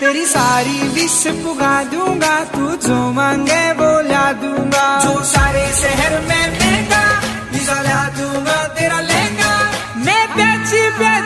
तेरी सारी विश पुगा दूँगा, तू जो मांगे वो ला दूँगा। जो सारे शहर में देगा ला दूँगा, तेरा लेगा मैं बेची बेची